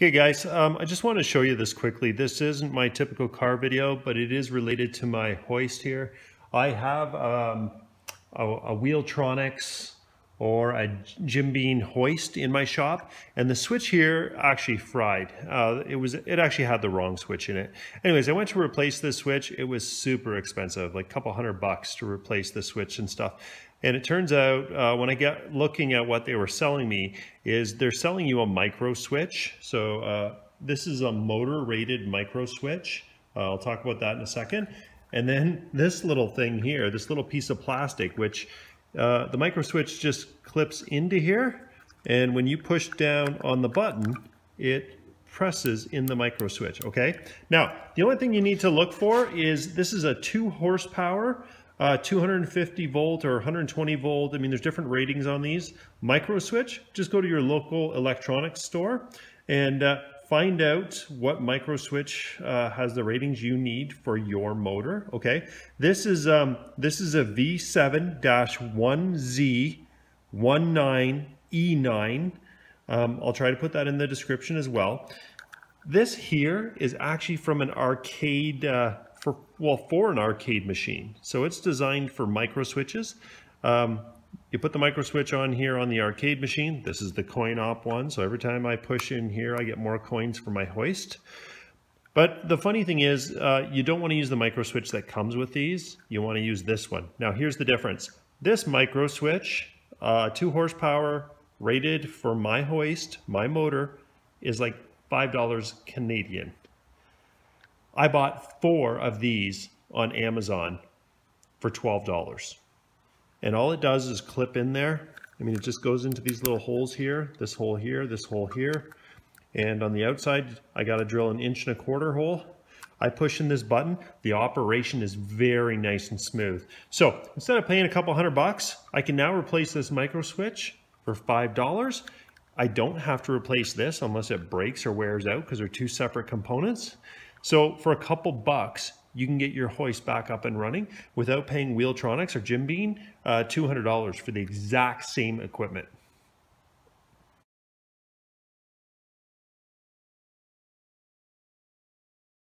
Okay guys, um, I just want to show you this quickly. This isn't my typical car video, but it is related to my hoist here. I have um, a, a Wheeltronics or a Jim Beam hoist in my shop and the switch here actually fried. Uh, it was it actually had the wrong switch in it. Anyways, I went to replace this switch. It was super expensive, like a couple hundred bucks to replace the switch and stuff. And it turns out uh, when I get looking at what they were selling me is they're selling you a micro switch. So uh, this is a motor rated micro switch. Uh, I'll talk about that in a second. And then this little thing here, this little piece of plastic, which uh, the micro switch just clips into here. And when you push down on the button, it presses in the micro switch, okay? Now, the only thing you need to look for is this is a two horsepower uh, 250 volt or 120 volt. I mean, there's different ratings on these. Micro switch, just go to your local electronics store and uh, find out what micro switch uh, has the ratings you need for your motor. Okay, this is um, this is a V7-1Z19E9. Um, I'll try to put that in the description as well. This here is actually from an arcade uh, for well for an arcade machine. So it's designed for micro switches. Um, you put the micro switch on here on the arcade machine. This is the coin op one. So every time I push in here, I get more coins for my hoist. But the funny thing is, uh, you don't want to use the micro switch that comes with these. You want to use this one. Now here's the difference. This micro switch, uh, two horsepower, rated for my hoist, my motor, is like $5 Canadian. I bought four of these on Amazon for $12. And all it does is clip in there. I mean, it just goes into these little holes here, this hole here, this hole here. And on the outside, I got to drill an inch and a quarter hole. I push in this button, the operation is very nice and smooth. So instead of paying a couple hundred bucks, I can now replace this micro switch for $5. I don't have to replace this unless it breaks or wears out because they're two separate components. So for a couple bucks, you can get your hoist back up and running without paying Wheeltronics or Jim Beam uh, $200 for the exact same equipment.